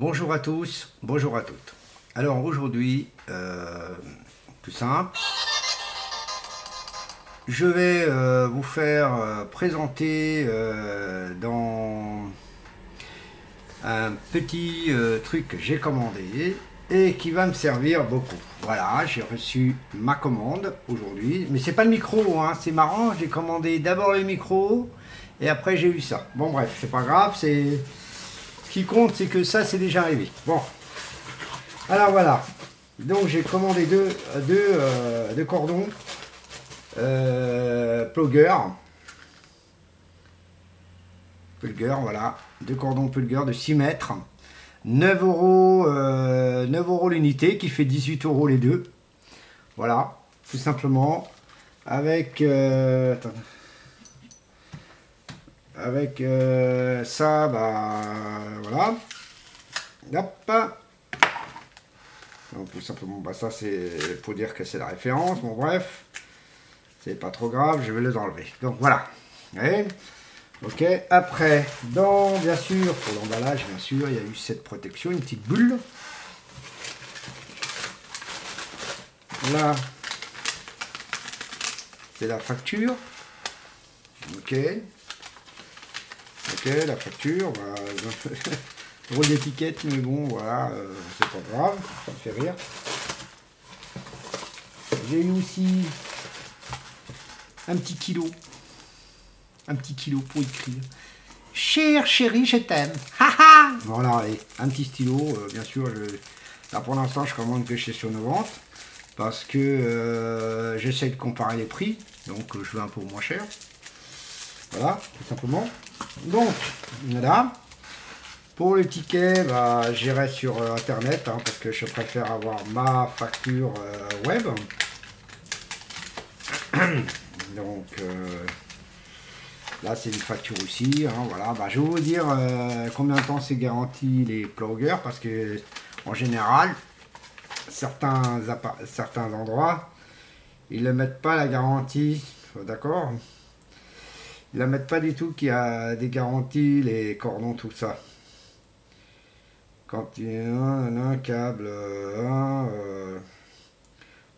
Bonjour à tous, bonjour à toutes. Alors aujourd'hui, euh, tout simple, je vais euh, vous faire euh, présenter dans un petit truc que j'ai commandé et qui va me servir beaucoup. Voilà, j'ai reçu ma commande aujourd'hui, mais c'est pas le micro, hein, c'est marrant, j'ai commandé d'abord le micro et après j'ai eu ça. Bon bref, c'est pas grave, c'est compte, c'est que ça c'est déjà arrivé. Bon, alors voilà, donc j'ai commandé deux, deux, euh, deux cordons euh, plugger. Voilà. Deux cordons plugger de 6 mètres. 9 euros, euh, 9 euros l'unité, qui fait 18 euros les deux. Voilà, tout simplement. Avec, euh. Avec euh, ça, bah voilà. Hop. Donc tout simplement, bah ça c'est, faut dire que c'est la référence. Bon bref, c'est pas trop grave, je vais les enlever. Donc voilà. Ok, après, dans, bien sûr, pour l'emballage, bien sûr, il y a eu cette protection, une petite bulle. Là, c'est la facture. Ok. Ok, la facture. Bah, drôle d'étiquette, mais bon, voilà, euh, c'est pas grave, ça me fait rire. J'ai eu aussi un petit kilo un petit kilo pour écrire. Cher chérie, je t'aime. Voilà, et un petit stylo, euh, bien sûr. Là pour l'instant, je commande que chez Ventes parce que euh, j'essaie de comparer les prix, donc je veux un peu moins cher. Voilà, tout simplement. Donc, voilà. Pour le ticket, bah, j'irai sur euh, internet hein, parce que je préfère avoir ma facture euh, web. Donc, euh, Là, c'est une facture aussi. hein, voilà. Bah, je vais vous dire combien de temps c'est garanti les pluggers parce que en général, certains, certains endroits, ils ne mettent pas la garantie. D'accord? Ne mettent pas du tout qu'il y a des garanties, les cordons, tout ça. Quand il y a un, un câble, euh, un, euh,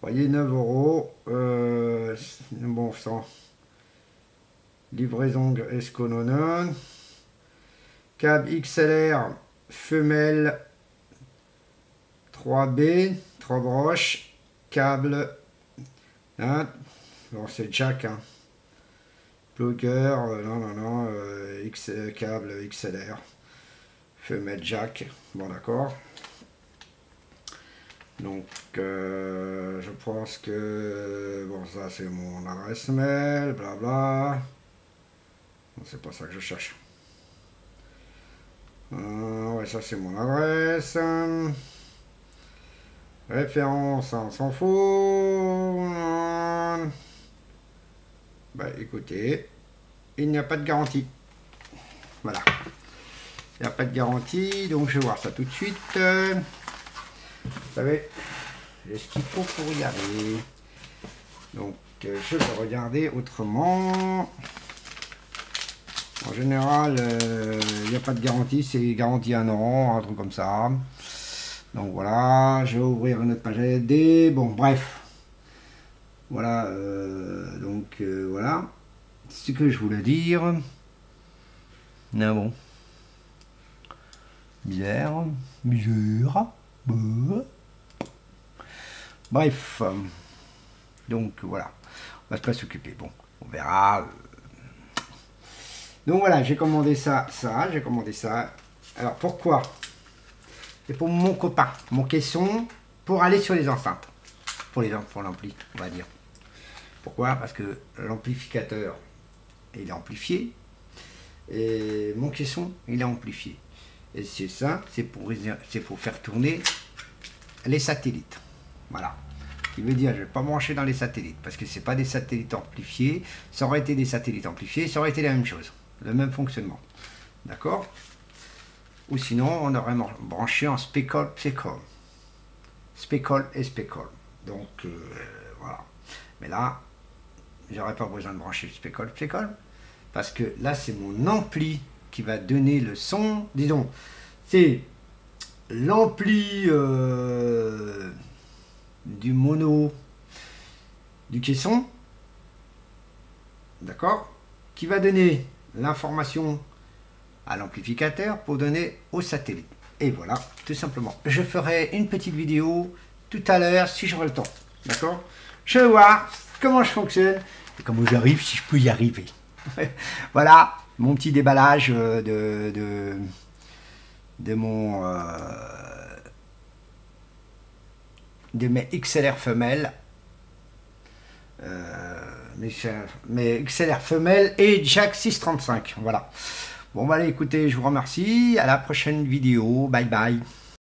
voyez, 9 euros. Euh, bon sang. Livraison Escononon. Câble XLR femelle 3B, 3 broches. Câble. Hein, bon, c'est jack. Hein. Plugger, euh, non, non, non. euh, X, euh, câble XLR. Femelle jack. Bon, d'accord. Donc, je pense que. Bon, ça, c'est mon adresse mail, blabla. Non, c'est pas ça que je cherche. Ouais, ça c'est mon adresse. Référence, on s'en fout. Bah écoutez, il n'y a pas de garantie. Voilà. Il n'y a pas de garantie, donc je vais voir ça tout de suite. Vous savez, j'ai ce qu'il faut pour y aller. Donc je vais regarder autrement. En général, euh, il n'y a pas de garantie, c'est garantie un an, un truc comme ça. Donc voilà, je vais ouvrir une autre page AD. Bon, bref. Voilà, euh, donc euh, voilà. Ce que je voulais dire. Ah bon. Bizarre. Bizarre. Bref. Donc voilà. On va pas s'occuper. Bon, on verra. donc voilà, j'ai commandé ça, ça, j'ai commandé ça. Alors pourquoi? C'est pour mon copain, mon caisson, pour aller sur les enceintes. Pour les pour l'ampli, on va dire. Pourquoi? Parce que l'amplificateur, il est amplifié. Et mon caisson, il est amplifié. Et c'est ça, c'est pour, faire tourner les satellites. Voilà. Ce qui veut dire, je ne vais pas brancher dans les satellites, parce que ce pas des satellites amplifiés. Ça aurait été des satellites amplifiés, ça aurait été la même chose le même fonctionnement. D'accord? Ou sinon, on aurait branché en spécol, spécol. Spécol et spécol. Donc, euh, voilà. Mais là, j'aurais pas besoin de brancher spécol, spécol. Parce que là, c'est mon ampli qui va donner le son. Disons, c'est l'ampli euh, du mono du caisson, d'accord, qui va donner l'information à l'amplificateur pour donner au satellite. Et voilà, tout simplement. Je ferai une petite vidéo tout à l'heure si j'aurai le temps. D'accord? Je vais voir comment je fonctionne et comment j'arrive si je peux y arriver. voilà mon petit déballage euh, de, de, de mon euh, de mes XLR femelles. Euh, mes, XLR femelles et Jack 635 voilà. Bon bah allez écoutez je vous remercie. À la prochaine vidéo. Bye bye